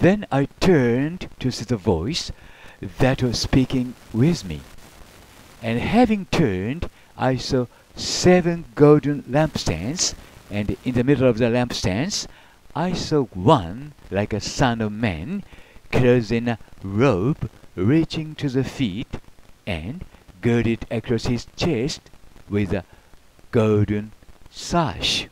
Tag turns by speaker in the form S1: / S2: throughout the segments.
S1: Then I turned to see the voice that was speaking with me. And having turned, I saw seven golden lampstands, and in the middle of the lampstands, I saw one like a son of man, clothed in a robe reaching to the feet, and girded across his chest with a golden sash.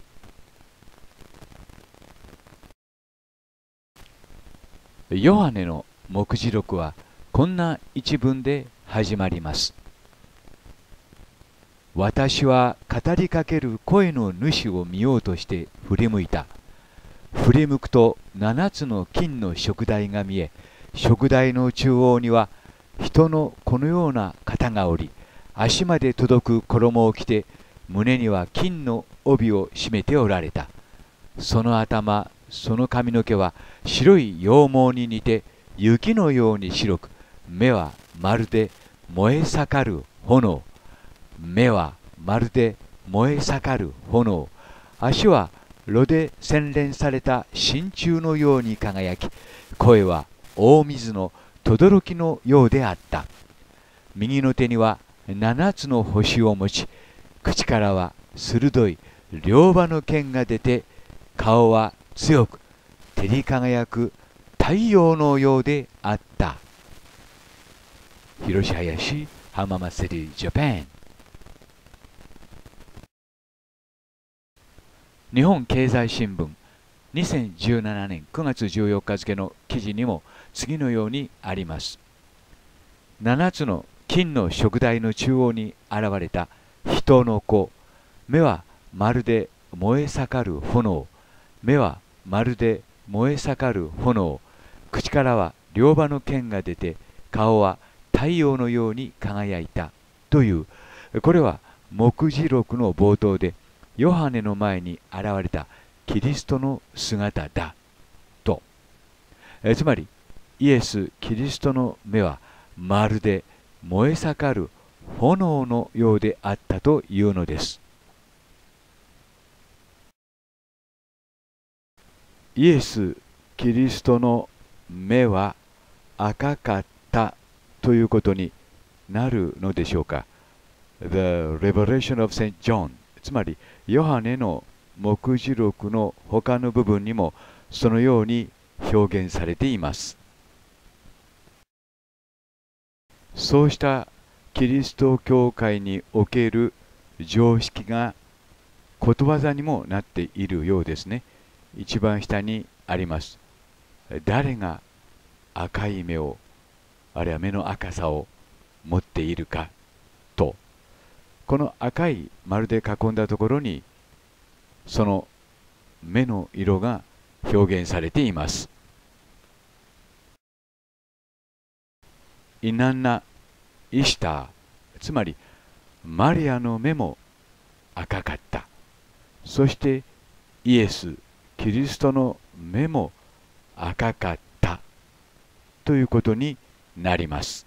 S1: ヨハネの目次録はこんな一文で始まります。私は語りかける声の主を見ようとして振り向いた。振り向くと七つの金の食台が見え、食台の中央には人のこのような方がおり、足まで届く衣を着て、胸には金の帯を締めておられた。その頭、その髪の毛は白い羊毛に似て雪のように白く、目はまるで燃え盛る炎。目はまるで燃え盛る炎。足は炉で洗練された真鍮のように輝き、声は大水の轟のようであった。右の手には七つの星を持ち、口からは鋭い両刃の剣が出て、顔は強く照り輝く太陽のようであった。広島市浜松セリジャパン日本経済新聞2017年9月14日付の記事にも次のようにあります。7つの金の食台の中央に現れた人の子。目はまるで燃え盛る炎。目はまるで燃え盛る炎。口からは両刃の剣が出て顔は太陽のように輝いたという。これは目次録の冒頭でヨハネの前に現れたキリストの姿だと。えつまりイエス・キリストの目はまるで燃え盛る炎のようであったというのです。イエス・キリストの目は赤かったということになるのでしょうか The Revelation of St. John つまりヨハネの目次録の他の部分にもそのように表現されていますそうしたキリスト教会における常識がことわざにもなっているようですね。一番下にあります。誰が赤い目を、あるいは目の赤さを持っているかと、この赤い丸で囲んだところに、その目の色が表現されています。イナンナ・イシター、つまりマリアの目も赤かった。そしてイエスキリストの目も赤かったということになります。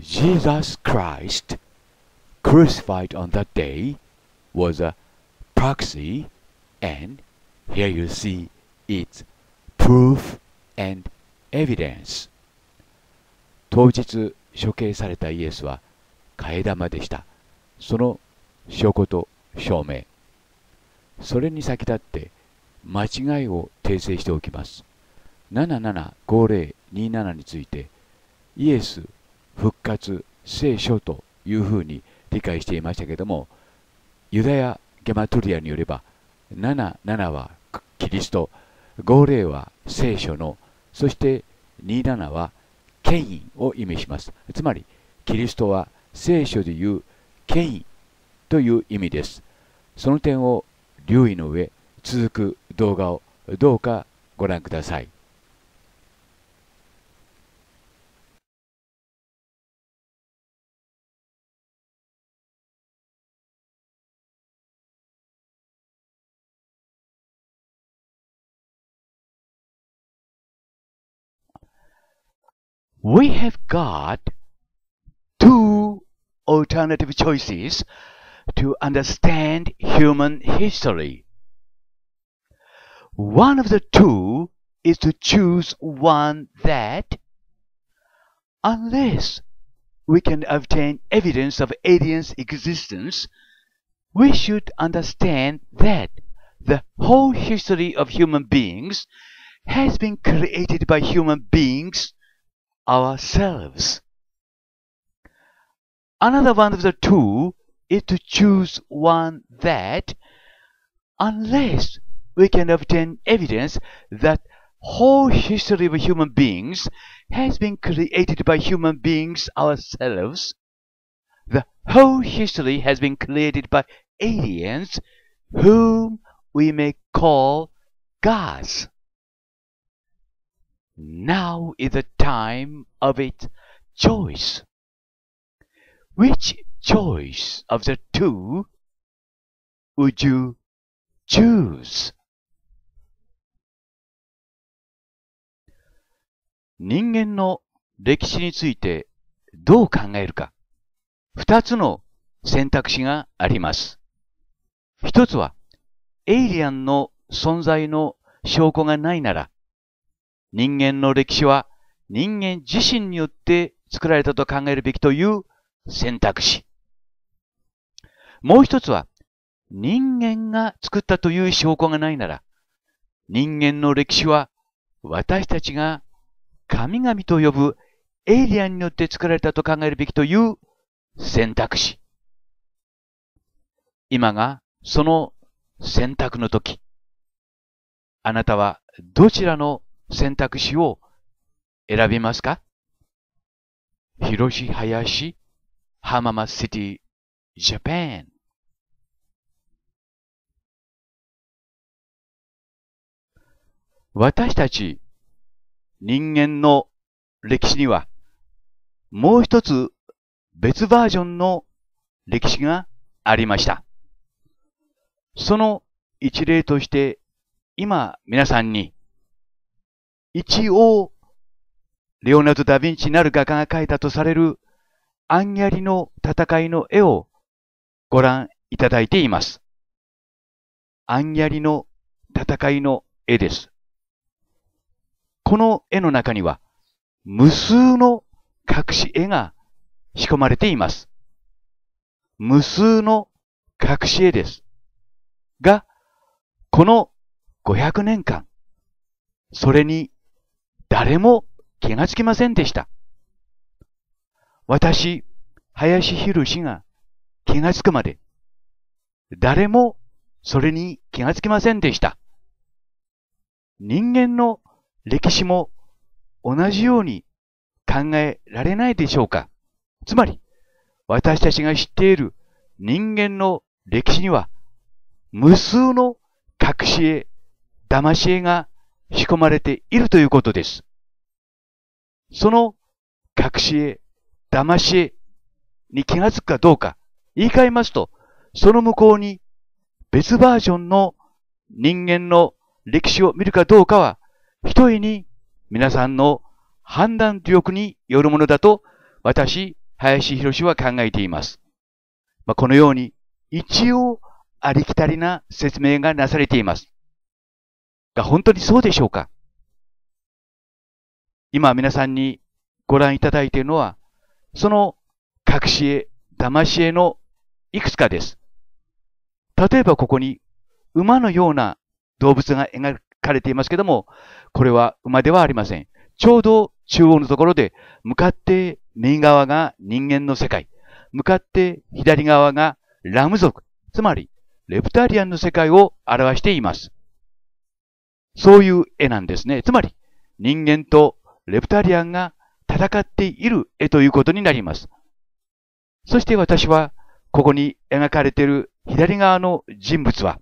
S1: Jesus Christ, crucified on that day, was a proxy, and here you see its proof and evidence. 当日処刑されたイエスは替え玉でした。その証拠と証明。それに先立って間違いを訂正しておきます。775027についてイエス復活聖書というふうに理解していましたけどもユダヤ・ゲマトリアによれば77はキリスト50は聖書のそして27は権威を意味しますつまりキリストは聖書でいう権威という意味ですその点を留意の上続く動画をどうかご覧ください。We have got two alternative choices to understand human history. One of the two is to choose one that, unless we can obtain evidence of aliens' existence, we should understand that the whole history of human beings has been created by human beings ourselves. Another one of the two is to choose one that, unless we can obtain evidence that whole history of human beings has been created by human beings ourselves, the whole history has been created by aliens whom we may call gods. Now is the time of its choice. Which choice of the two would you choose? 人間の歴史についてどう考えるか。二つの選択肢があります。一つは、エイリアンの存在の証拠がないなら、人間の歴史は人間自身によって作られたと考えるべきという選択肢。もう一つは、人間が作ったという証拠がないなら、人間の歴史は私たちが神々と呼ぶエイリアンによって作られたと考えるべきという選択肢。今がその選択の時。あなたはどちらの選択肢を選びますか？広し林浜松シティジャパン私たち人間の歴史にはもう一つ別バージョンの歴史がありました。その一例として今皆さんに一応、レオナルド・ダ・ヴィンチなる画家が描いたとされるアンギャリの戦いの絵をご覧いただいています。アンギャリの戦いの絵です。この絵の中には無数の隠し絵が仕込まれています。無数の隠し絵です。が、この500年間、それに誰も気がつきませんでした。私、林博士が気がつくまで、誰もそれに気がつきませんでした。人間の歴史も同じように考えられないでしょうかつまり、私たちが知っている人間の歴史には、無数の隠し絵、騙し絵が仕込まれているということです。その隠し絵、騙し絵に気がつくかどうか、言い換えますと、その向こうに別バージョンの人間の歴史を見るかどうかは、一重に皆さんの判断力によるものだと、私、林博士は考えています。まあ、このように、一応ありきたりな説明がなされています。が本当にそうでしょうか？今皆さんにご覧いただいているのは、その隠し絵、騙し絵のいくつかです。例えばここに馬のような動物が描かれていますけども、これは馬ではありません。ちょうど中央のところで、向かって右側が人間の世界、向かって左側がラム族、つまりレプタリアンの世界を表しています。そういう絵なんですね。つまり、人間とレプタリアンが戦っている絵ということになります。そして私は、ここに描かれている左側の人物は、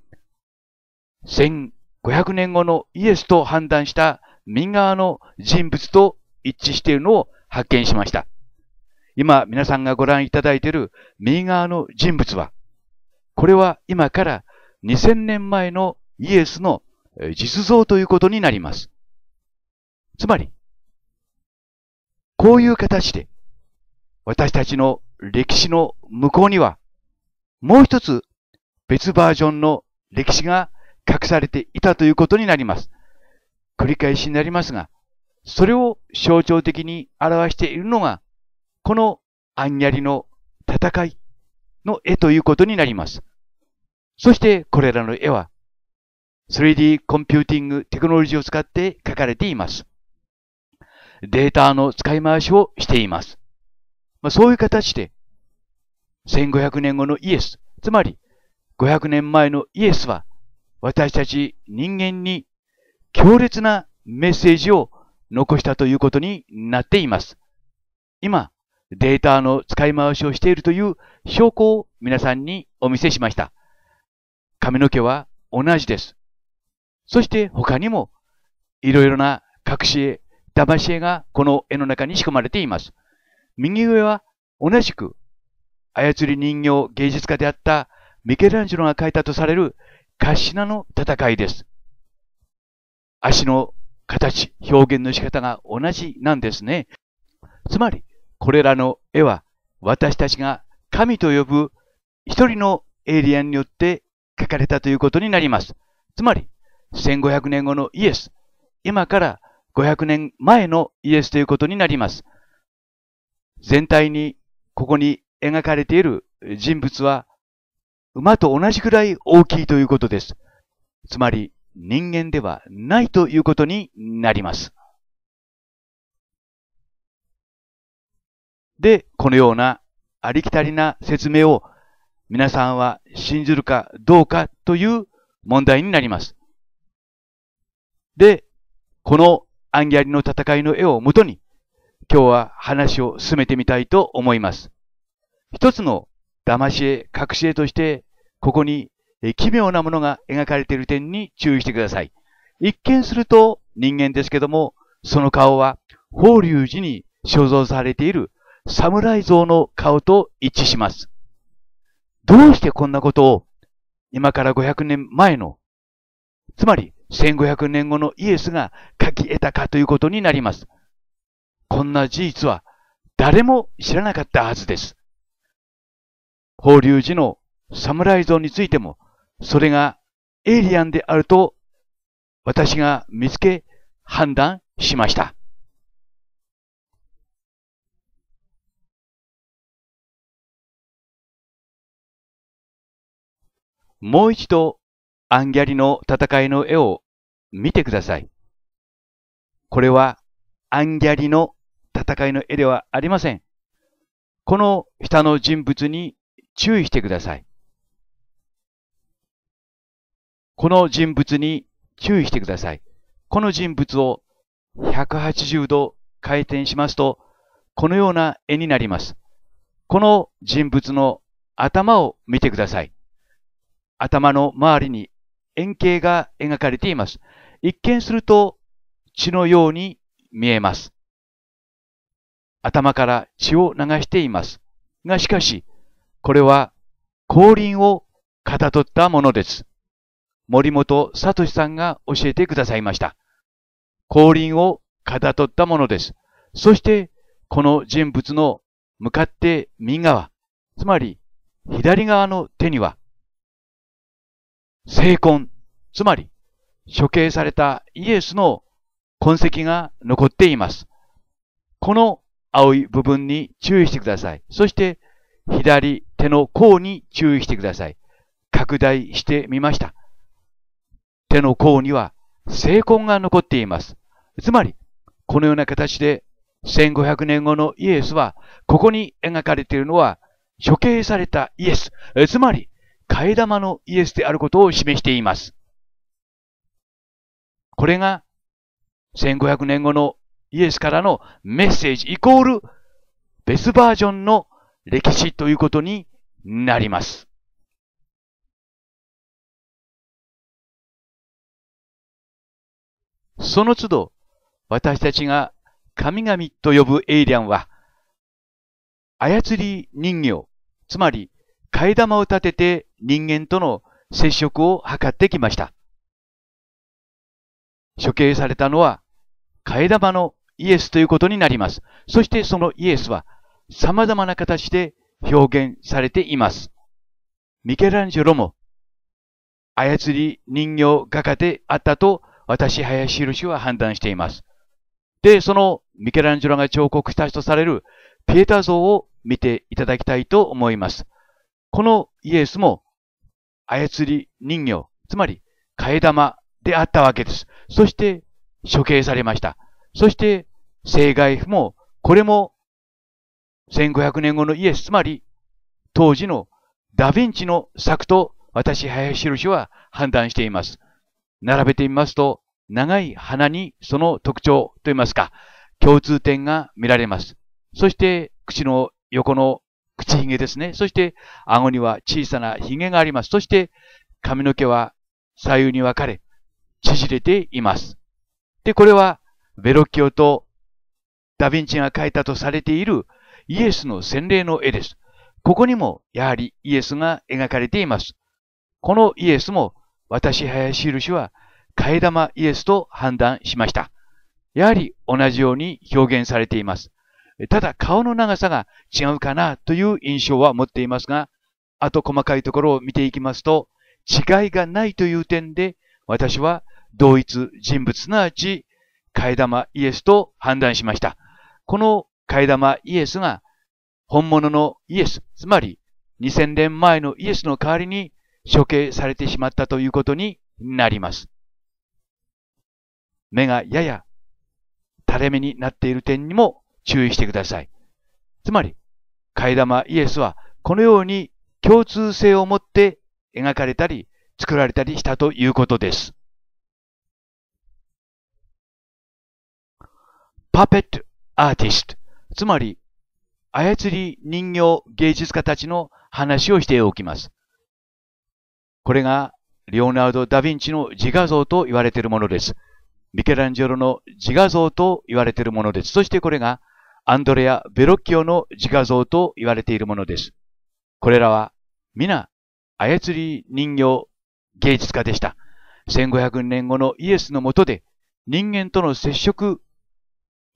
S1: 1500年後のイエスと判断した右側の人物と一致しているのを発見しました。今皆さんがご覧いただいている右側の人物は、これは今から2000年前のイエスの実像ということになります。つまり、こういう形で、私たちの歴史の向こうには、もう一つ別バージョンの歴史が隠されていたということになります。繰り返しになりますが、それを象徴的に表しているのが、このアンニャリの戦いの絵ということになります。そしてこれらの絵は 3D コンピューティングテクノロジーを使って描かれています。データの使い回しをしています。まあ、そういう形で1500年後のイエス、つまり500年前のイエスは私たち人間に強烈なメッセージを残したということになっています。今、データの使い回しをしているという証拠を皆さんにお見せしました。髪の毛は同じです。そして他にもいろいろな隠し絵、騙し絵がこの絵の中に仕込まれています。右上は同じく操り人形芸術家であったミケランジェロが描いたとされるカシナの戦いです。足の形、表現の仕方が同じなんですね。つまり、これらの絵は私たちが神と呼ぶ一人のエイリアンによって描かれたということになります。つまり、1500年後のイエス、今から500年前のイエスということになります。全体にここに描かれている人物は馬と同じくらい大きいということです。つまり人間ではないということになります。で、このようなありきたりな説明を皆さんは信じるかどうかという問題になります。で、このアンギャリの戦いの絵をもとに今日は話を進めてみたいと思います。一つの騙し絵、隠し絵として、ここに奇妙なものが描かれている点に注意してください。一見すると人間ですけども、その顔は法隆寺に所蔵されている侍像の顔と一致します。どうしてこんなことを今から500年前の、つまり1500年後のイエスが書き得たかということになります。こんな事実は誰も知らなかったはずです。法隆寺の侍像についても、それがエイリアンであると私が見つけ判断しました。もう一度アンギャリの戦いの絵を見てください。これはアンギャリの戦いの絵ではありません。この下の人物に注意してください。この人物に注意してください。この人物を180度回転しますと、このような絵になります。この人物の頭を見てください。頭の周りに円形が描かれています。一見すると血のように見えます。頭から血を流しています。がしかし、これは降臨をかたどったものです。森本聡さんが教えてくださいました。降臨をかたどったものです。そして、この人物の向かって右側、つまり左側の手には、聖痕、つまり処刑されたイエスの痕跡が残っています。この青い部分に注意してください。そして左手の甲に注意してください。拡大してみました。手の甲には聖痕が残っています。つまり、このような形で1500年後のイエスは、ここに描かれているのは処刑されたイエス、つまり替え玉のイエスであることを示しています。これが1500年後のイエスからのメッセージイコール別バージョンの歴史ということになります。その都度、私たちが神々と呼ぶエイリアンは、操り人形、つまり替え玉を立てて人間との接触を図ってきました。処刑されたのは替え玉のイエスということになります。そしてそのイエスは様々な形で表現されています。ミケランジェロも操り人形画家であったと私、林印は判断しています。で、そのミケランジェロが彫刻したとされるピエタ像を見ていただきたいと思います。このイエスも操り人形、つまり替え玉であったわけです。そして処刑されました。そして聖外譜も、これも1500年後のイエス、つまり当時のダヴィンチの作と私、林印は判断しています。並べてみますと、長い鼻にその特徴といいますか、共通点が見られます。そして、口の横の口ひげですね。そして、顎には小さなひげがあります。そして、髪の毛は左右に分かれ、縮れています。で、これは、ベロッキオとダヴィンチが描いたとされているイエスの洗礼の絵です。ここにも、やはりイエスが描かれています。このイエスも、私、林印は、替え玉イエスと判断しました。やはり同じように表現されています。ただ顔の長さが違うかなという印象は持っていますが、あと細かいところを見ていきますと、違いがないという点で、私は同一人物すなわち、替え玉イエスと判断しました。この替え玉イエスが本物のイエス、つまり2000年前のイエスの代わりに処刑されてしまったということになります。目がやや垂れ目になっている点にも注意してください。つまり、替え玉イエスはこのように共通性を持って描かれたり作られたりしたということです。パペットアーティスト、つまり操り人形芸術家たちの話をしておきます。これがリオナルド・ダ・ヴィンチの自画像と言われているものです。ミケランジェロの自画像と言われているものです。そしてこれがアンドレア・ベロッキオの自画像と言われているものです。これらは皆操り人形芸術家でした。1500年後のイエスのもとで人間との接触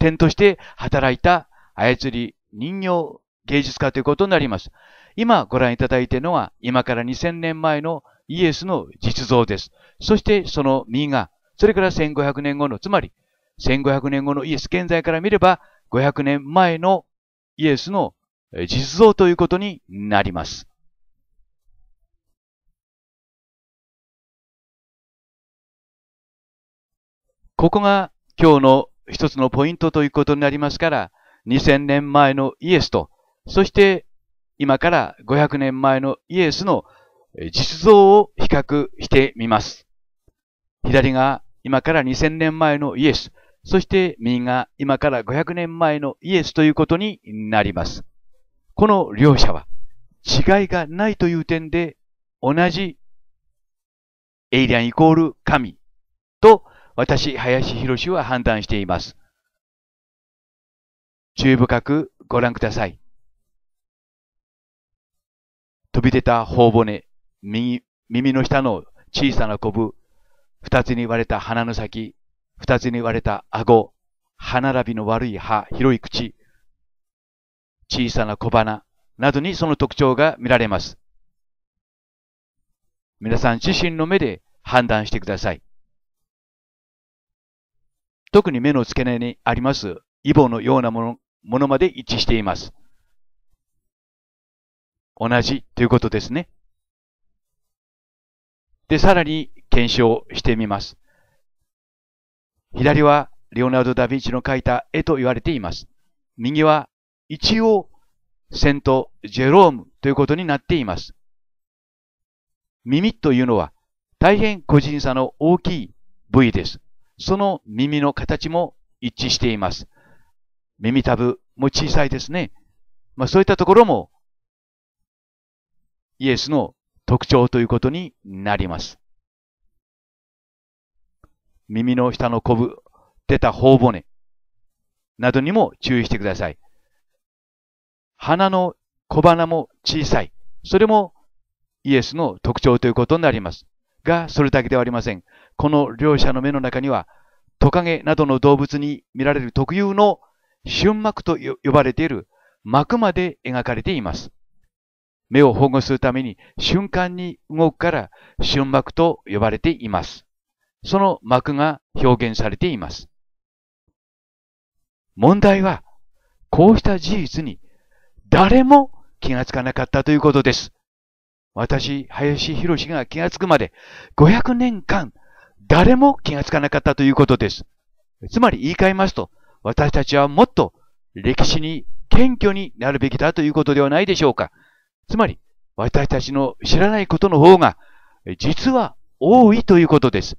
S1: 点として働いた操り人形芸術家ということになります。今ご覧いただいているのは今から2000年前のイエスの実像です。そしてその右がそれから1500年後の、つまり1500年後のイエス、現在から見れば500年前のイエスの実像ということになります。ここが今日の一つのポイントということになりますから、2000年前のイエスと、そして今から500年前のイエスの実像を比較してみます。左が今から2000年前のイエス、そして右が今から500年前のイエスということになります。この両者は違いがないという点で同じエイリアンイコール神と私、林博は判断しています。注意深くご覧ください。飛び出た頬骨、右、耳の下の小さなコブ、二つに割れた鼻の先、二つに割れた顎、歯並びの悪い歯、広い口、小さな小鼻などにその特徴が見られます。皆さん自身の目で判断してください。特に目の付け根にありますイボのようなものものまで一致しています。同じということですね。で、さらに検証してみます。左はレオナルド・ダ・ヴィンチの描いた絵と言われています。右は一応セント・ジェロームということになっています。耳というのは大変個人差の大きい部位です。その耳の形も一致しています。耳たぶも小さいですね。まあそういったところもイエスの特徴ということになります。耳の下のこぶ、出た頬骨などにも注意してください。鼻の小鼻も小さい。それもイエスの特徴ということになります。が、それだけではありません。この両者の目の中には、トカゲなどの動物に見られる特有の瞬膜と呼ばれている膜まで描かれています。目を保護するために瞬間に動くから瞬膜と呼ばれています。その膜が表現されています。問題は、こうした事実に誰も気がつかなかったということです。私、林博が気がつくまで500年間誰も気がつかなかったということです。つまり言い換えますと、私たちはもっと歴史に謙虚になるべきだということではないでしょうか。つまり、私たちの知らないことの方が、実は多いということです。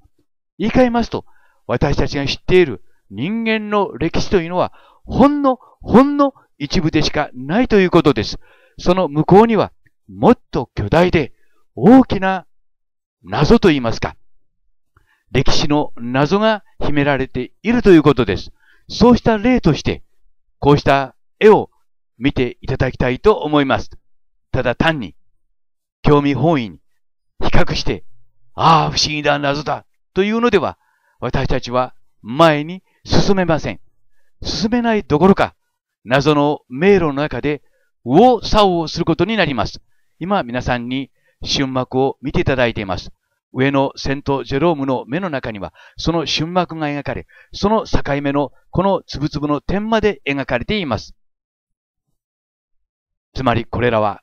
S1: 言い換えますと、私たちが知っている人間の歴史というのは、ほんの、ほんの一部でしかないということです。その向こうには、もっと巨大で大きな謎と言いますか、歴史の謎が秘められているということです。そうした例として、こうした絵を見ていただきたいと思います。ただ単に、興味本位に比較して、ああ、不思議だ、謎だ、というのでは、私たちは前に進めません。進めないどころか、謎の迷路の中で右往左往することになります。今皆さんに瞬膜を見ていただいています。上のセント・ジェロームの目の中には、その瞬膜が描かれ、その境目のこのつぶつぶの点まで描かれています。つまりこれらは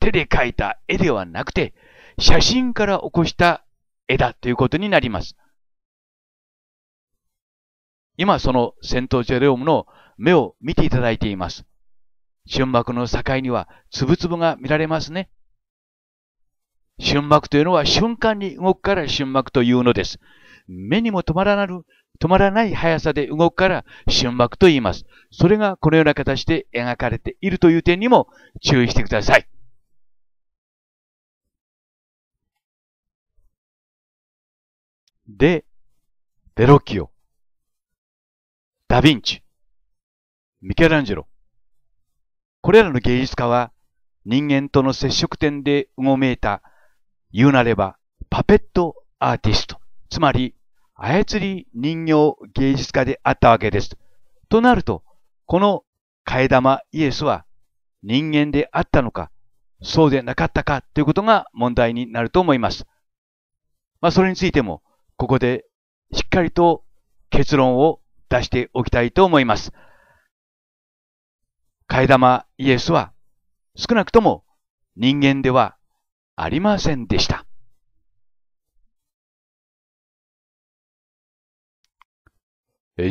S1: 手で描いた絵ではなくて、写真から起こした絵だということになります。今そのセント・ジェロームの目を見ていただいています。瞬膜の境にはつぶつぶが見られますね。瞬膜というのは瞬間に動くから瞬膜というのです。目にも止まらなる、止まらない速さで動くから瞬膜と言います。それがこのような形で描かれているという点にも注意してください。で、ベロキオ、ダヴィンチ、ミケランジェロ、これらの芸術家は人間との接触点でうごめいた、言うなればパペットアーティスト、つまり操り人形芸術家であったわけです。となると、この替え玉イエスは人間であったのか、そうでなかったかということが問題になると思います。まあ、それについても、ここでしっかりと結論を出しておきたいと思います。替え玉イエスは少なくとも人間ではありませんでした。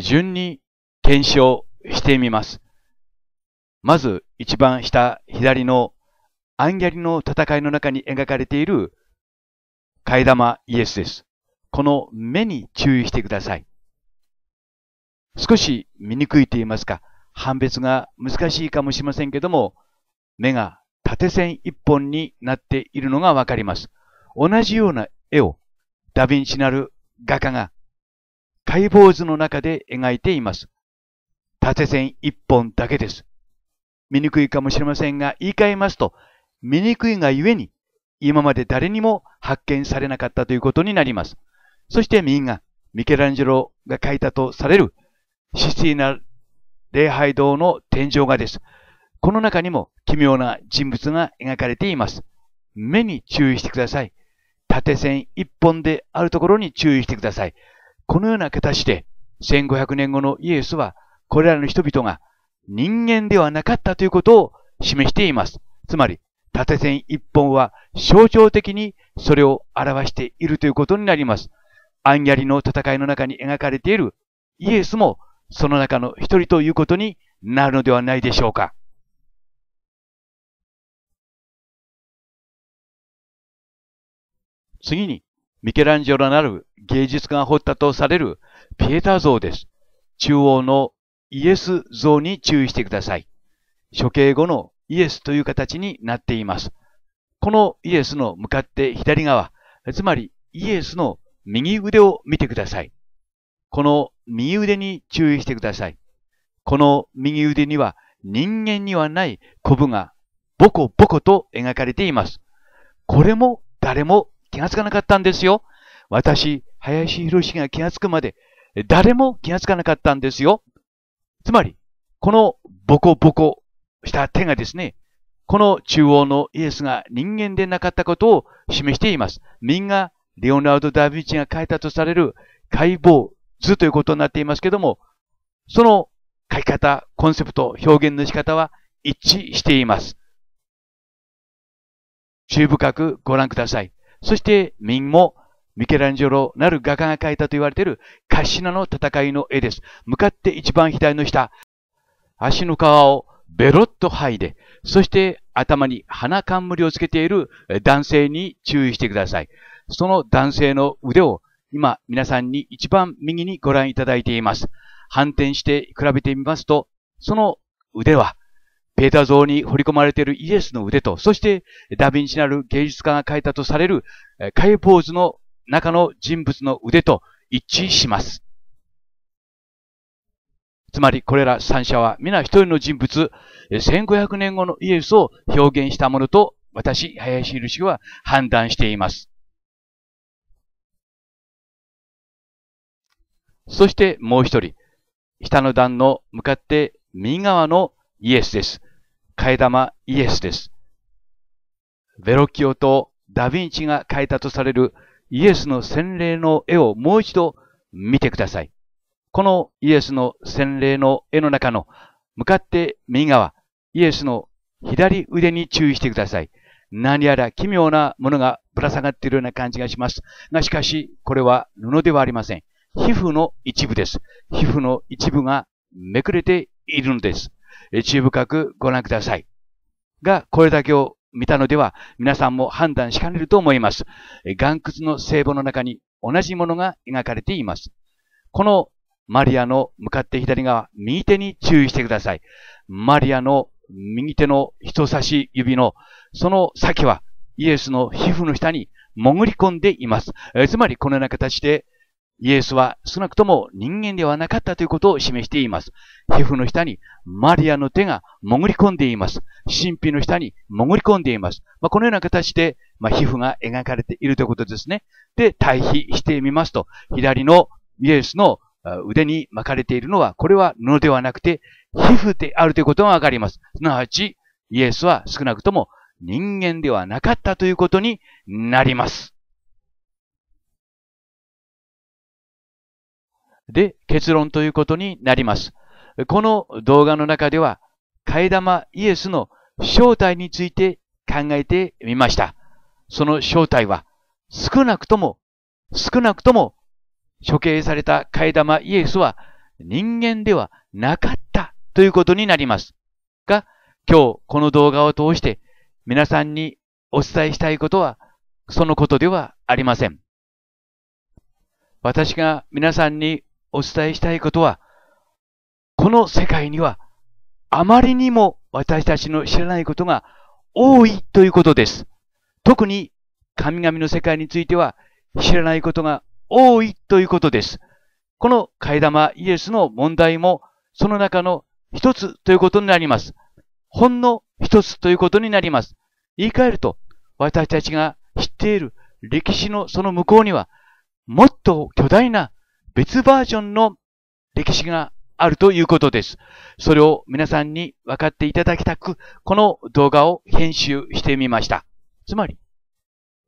S1: 順に検証してみます。まず一番下左のアンギャリの戦いの中に描かれている替え玉イエスです。この目に注意してください。少し見にくいと言いますか、判別が難しいかもしれませんけども、目が縦線一本になっているのがわかります。同じような絵をダヴィンチなる画家が解剖図の中で描いています。縦線一本だけです。見にくいかもしれませんが、言い換えますと、見にくいがゆえに、今まで誰にも発見されなかったということになります。そして右がミケランジェロが描いたとされるシスティーナ礼拝堂の天井画です。この中にも奇妙な人物が描かれています。目に注意してください。縦線一本であるところに注意してください。このような形で1500年後のイエスはこれらの人々が人間ではなかったということを示しています。つまり、縦線一本は象徴的にそれを表しているということになります。アンギャリの戦いの中に描かれているイエスもその中の一人ということになるのではないでしょうか。次に、ミケランジェロなる芸術家が彫ったとされるピエタ像です。中央のイエス像に注意してください。処刑後のイエスという形になっています。このイエスの向かって左側、つまりイエスの右腕を見てください。この右腕に注意してください。この右腕には人間にはないコブがボコボコと描かれています。これも誰も気がつかなかったんですよ。私、林博士が気がつくまで誰も気がつかなかったんですよ。つまり、このボコボコした手がですね、この中央のイエスが人間でなかったことを示しています。みんな、レオナルド・ダ・ヴィンチが書いたとされる解剖図ということになっていますけども、その書き方、コンセプト、表現の仕方は一致しています。注意深くご覧ください。そして、民もミケランジョロなる画家が描いたと言われているカシナの戦いの絵です。向かって一番左の下、足の皮をベロッと剥いで、そして頭に鼻冠をつけている男性に注意してください。その男性の腕を今皆さんに一番右にご覧いただいています。反転して比べてみますと、その腕はペーター像に彫り込まれているイエスの腕と、そしてダヴィンチなる芸術家が描いたとされるイポーズの中の人物の腕と一致します。つまりこれら三者は皆一人の人物、1500年後のイエスを表現したものと私、林印は判断しています。そしてもう一人、下の段の向かって右側のイエスです。替え玉イエスです。ベロッキオとダヴィンチが描いたとされるイエスの洗礼の絵をもう一度見てください。このイエスの洗礼の絵の中の向かって右側、イエスの左腕に注意してください。何やら奇妙なものがぶら下がっているような感じがします。がしかし、これは布ではありません。皮膚の一部です。皮膚の一部がめくれているのです。注意深くご覧ください。が、これだけを見たのでは、皆さんも判断しかねると思います。岩窟の聖母の中に同じものが描かれています。このマリアの向かって左側、右手に注意してください。マリアの右手の人差し指のその先はイエスの皮膚の下に潜り込んでいます。つまりこのような形でイエスは少なくとも人間ではなかったということを示しています。皮膚の下にマリアの手が潜り込んでいます。神秘の下に潜り込んでいます。まあ、このような形で、まあ、皮膚が描かれているということですね。で、対比してみますと、左のイエスの腕に巻かれているのは、これは布ではなくて、皮膚であるということがわかります。すなわち、イエスは少なくとも人間ではなかったということになります。で、結論ということになります。この動画の中では、替え玉イエスの正体について考えてみました。その正体は、少なくとも、少なくとも、処刑された替え玉イエスは人間ではなかったということになります。が、今日この動画を通して皆さんにお伝えしたいことは、そのことではありません。私が皆さんにお伝えしたいことは、この世界にはあまりにも私たちの知らないことが多いということです。特に神々の世界については知らないことが多いということです。この替え玉イエスの問題もその中の一つということになります。ほんの一つということになります。言い換えると、私たちが知っている歴史のその向こうには、もっと巨大な別バージョンの歴史があるということです。それを皆さんに分かっていただきたく、この動画を編集してみました。つまり、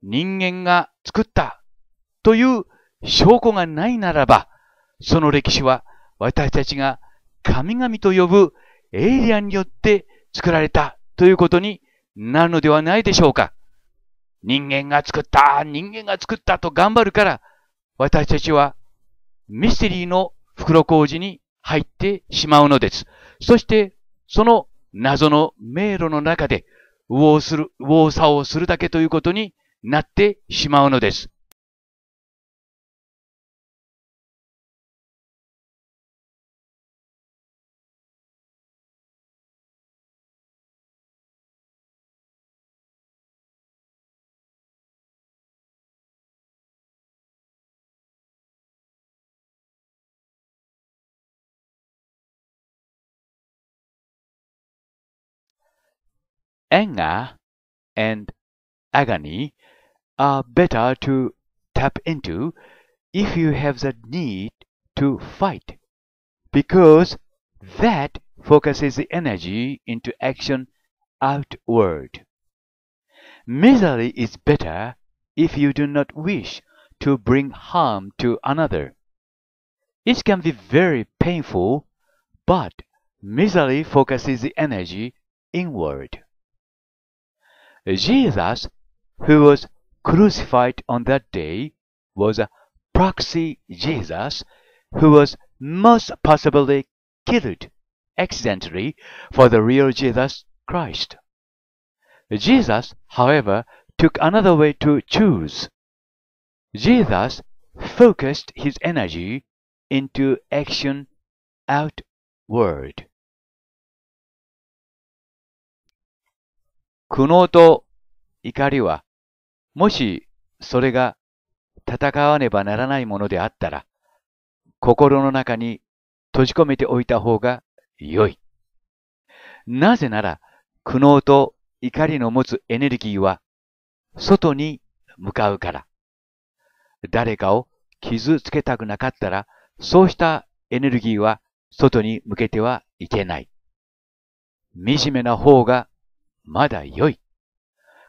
S1: 人間が作ったという証拠がないならば、その歴史は私たちが神々と呼ぶエイリアンによって作られたということになるのではないでしょうか。人間が作った、人間が作ったと頑張るから、私たちはミステリーの袋小路に入ってしまうのです。そして、その謎の迷路の中で、右往する、右往左往するだけということになってしまうのです。Anger and agony are better to tap into if you have the need to fight, because that focuses the energy into action outward. Misery is better if you do not wish to bring harm to another. It can be very painful, but misery focuses the energy inward. Jesus, who was crucified on that day, was a proxy Jesus who was most possibly killed accidentally for the real Jesus Christ. Jesus, however, took another way to choose. Jesus focused his energy into action outward. 苦悩と怒りは、もしそれが戦わねばならないものであったら、心の中に閉じ込めておいた方が良い。なぜなら、苦悩と怒りの持つエネルギーは、外に向かうから。誰かを傷つけたくなかったら、そうしたエネルギーは外に向けてはいけない。惨めな方がまだ良い。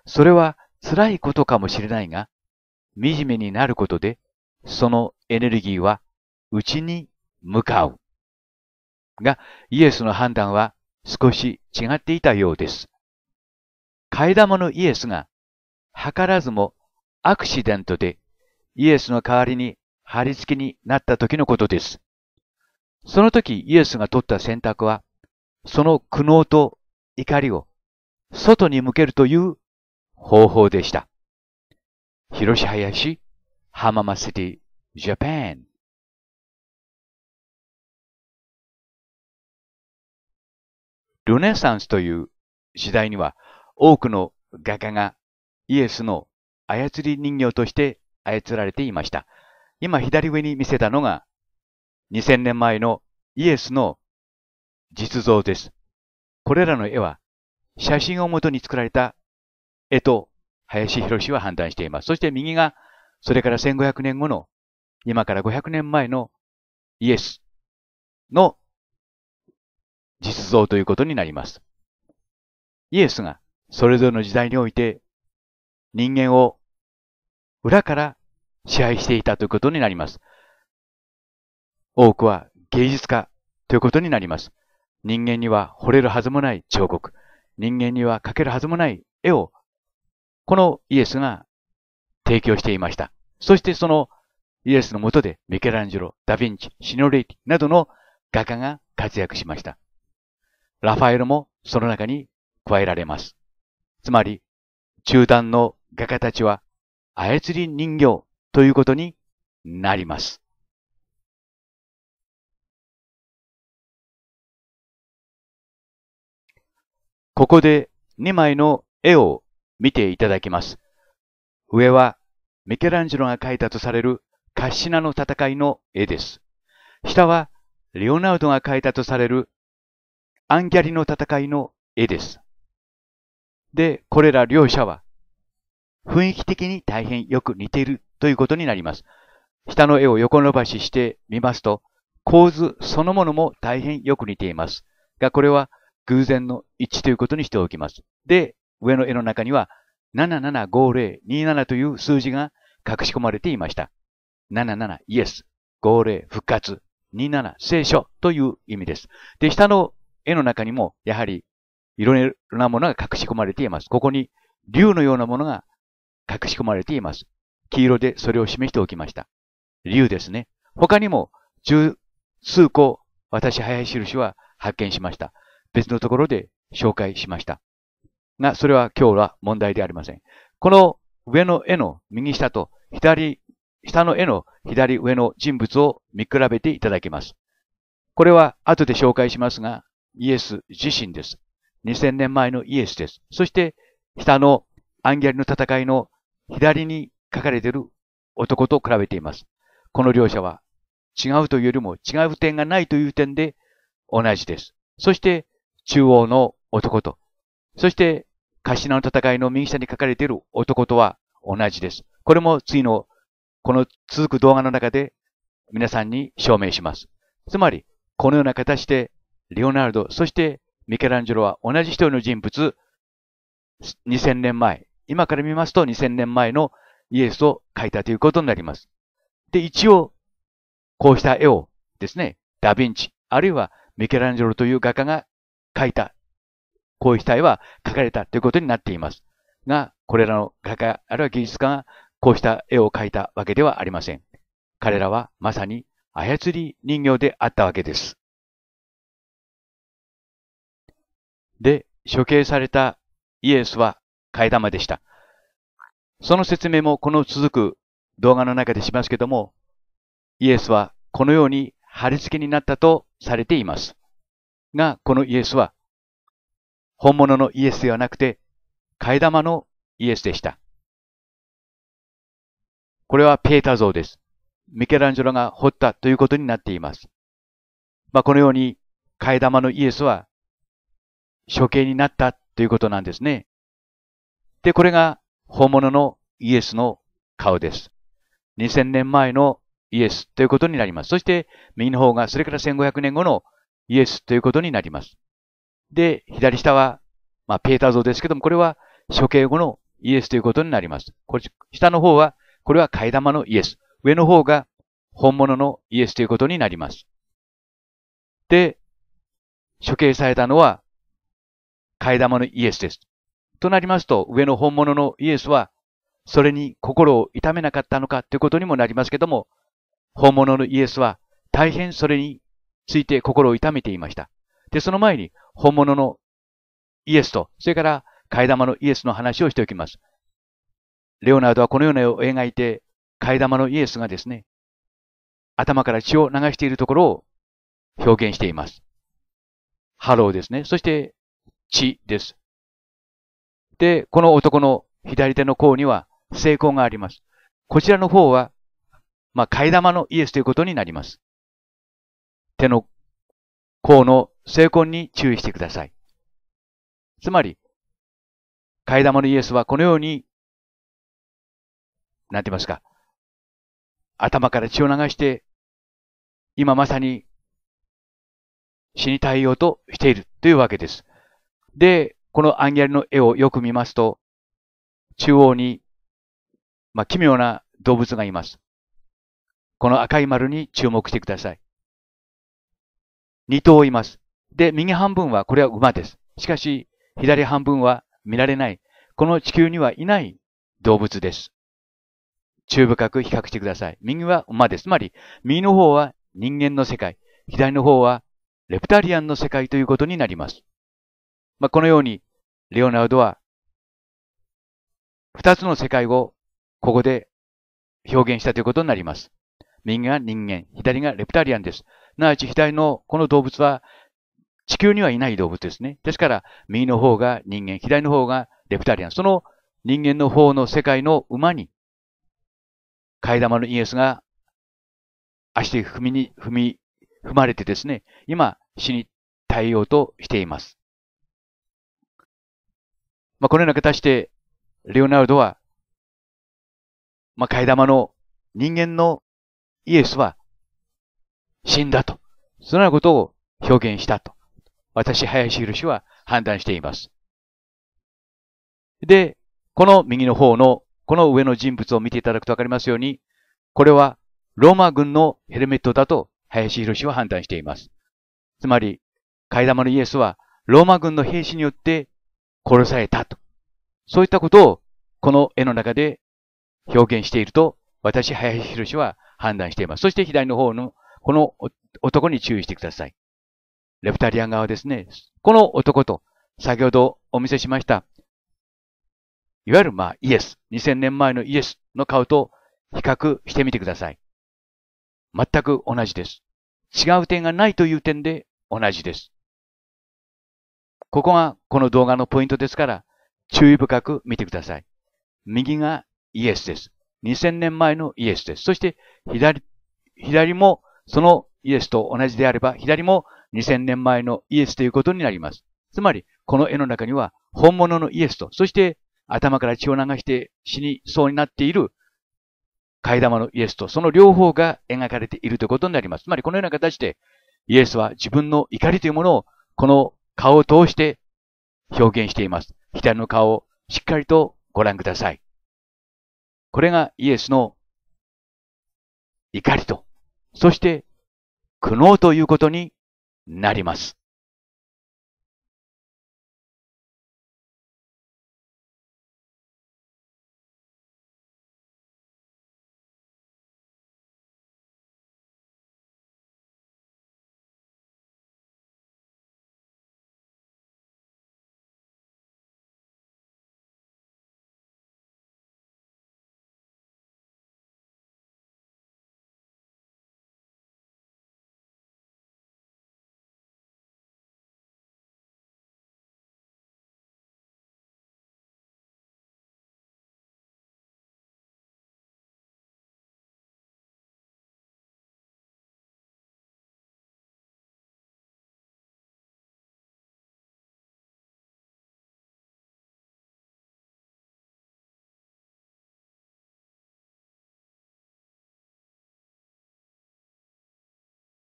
S1: それは辛いことかもしれないが、惨めになることで、そのエネルギーは内に向かう。が、イエスの判断は少し違っていたようです。替え玉のイエスが、図らずもアクシデントでイエスの代わりに貼り付けになった時のことです。その時イエスが取った選択は、その苦悩と怒りを外に向けるという方法でした。広し林、浜松シティ、ジャパン。ルネサンスという時代には多くの画家がイエスの操り人形として操られていました。今左上に見せたのが2000年前のイエスの実像です。これらの絵は写真をもとに作られた絵と林博士は判断しています。そして右がそれから1500年後の今から500年前のイエスの実像ということになります。イエスがそれぞれの時代において人間を裏から支配していたということになります。多くは芸術家ということになります。人間には惚れるはずもない彫刻。人間には描けるはずもない絵を、このイエスが提供していました。そしてそのイエスのもとでミケランジェロ、ダヴィンチ、シニョレッリなどの画家が活躍しました。ラファエロもその中に加えられます。つまり、中段の画家たちは操り人形ということになります。ここで2枚の絵を見ていただきます。上はミケランジェロが描いたとされるカッシナの戦いの絵です。下はレオナルドが描いたとされるアンギャリの戦いの絵です。で、これら両者は雰囲気的に大変よく似ているということになります。下の絵を横伸ばししてみますと、構図そのものも大変よく似ています。が、これは偶然の一致ということにしておきます。で、上の絵の中には775027という数字が隠し込まれていました。77イエス、50復活、27聖書という意味です。で、下の絵の中にもやはりいろいろなものが隠し込まれています。ここに竜のようなものが隠し込まれています。黄色でそれを示しておきました。竜ですね。他にも十数個私、林印は発見しました。別のところで紹介しました。が、それは今日は問題でありません。この上の絵の右下と左、下の絵の左上の人物を見比べていただきます。これは後で紹介しますが、イエス自身です。2000年前のイエスです。そして下のアンギャリの戦いの左に書かれている男と比べています。この両者は違うというよりも違う点がないという点で同じです。そして中央の男と、そしてカシナの戦いの右下に書かれている男とは同じです。これも次の、この続く動画の中で皆さんに証明します。つまり、このような形で、レオナルド、そしてミケランジェロは同じ一人の人物、2000年前、今から見ますと2000年前のイエスを描いたということになります。で、一応、こうした絵をですね、ダヴィンチ、あるいはミケランジェロという画家が描いた、こういう額は描かれたということになっています。が、これらの画家、あるいは芸術家がこうした絵を描いたわけではありません。彼らはまさに操り人形であったわけです。で、処刑されたイエスは替え玉でした。その説明もこの続く動画の中でしますけども、イエスはこのように貼り付けになったとされています。が、このイエスは本物のイエスではなくて、替え玉のイエスでした。これはペータ像です。ミケランジェロが彫ったということになっています。まあ、このように替え玉のイエスは処刑になったということなんですね。で、これが本物のイエスの顔です。2000年前のイエスということになります。そして右の方がそれから1500年後のイエスということになります。で、左下は、まあ、ペーター像ですけども、これは処刑後のイエスということになります。これ下の方は、これは替え玉のイエス。上の方が本物のイエスということになります。で、処刑されたのは、替え玉のイエスです。となりますと、上の本物のイエスは、それに心を痛めなかったのかということにもなりますけども、本物のイエスは大変それについて心を痛めていました。で、その前に本物のイエスと、それから替え玉のイエスの話をしておきます。レオナルドはこのような絵を描いて、替え玉のイエスがですね、頭から血を流しているところを表現しています。ハローですね。そして血です。で、この男の左手の甲には聖痕があります。こちらの方は、まあ、替え玉のイエスということになります。手の甲の聖痕に注意してください。つまり、替え玉のイエスはこのように、なんて言いますか、頭から血を流して、今まさに死に対応としているというわけです。で、このアンギャルの絵をよく見ますと、中央に、まあ、奇妙な動物がいます。この赤い丸に注目してください。二頭います。で、右半分はこれは馬です。しかし、左半分は見られない。この地球にはいない動物です。注深く比較してください。右は馬です。つまり、右の方は人間の世界、左の方はレプタリアンの世界ということになります。まあ、このように、レオナルドは、二つの世界をここで表現したということになります。右が人間、左がレプタリアンです。なわち左のこの動物は地球にはいない動物ですね。ですから、右の方が人間、左の方がレプタリアン。その人間の方の世界の馬に、替え玉のイエスが足で踏みに、踏み、踏まれてですね、今死に耐えようとしています。まあ、このような形で、レオナルドは、まあ、替え玉の人間のイエスは死んだと。そのようなことを表現したと。私、林博士は判断しています。で、この右の方の、この上の人物を見ていただくとわかりますように、これはローマ軍のヘルメットだと林博士は判断しています。つまり、替え玉のイエスはローマ軍の兵士によって殺されたと。そういったことをこの絵の中で表現していると私、林博士は判断しています。そして左の方のこの男に注意してください。レプタリアン側ですね。この男と、先ほどお見せしました、いわゆるまあイエス、2000年前のイエスの顔と比較してみてください。全く同じです。違う点がないという点で同じです。ここがこの動画のポイントですから、注意深く見てください。右がイエスです。2000年前のイエスです。そして左、左もそのイエスと同じであれば、左も2000年前のイエスということになります。つまり、この絵の中には本物のイエスと、そして頭から血を流して死にそうになっている替え玉のイエスと、その両方が描かれているということになります。つまりこのような形で、イエスは自分の怒りというものを、この顔を通して表現しています。左の顔をしっかりとご覧ください。これがイエスの怒りと、そして苦悩ということになります。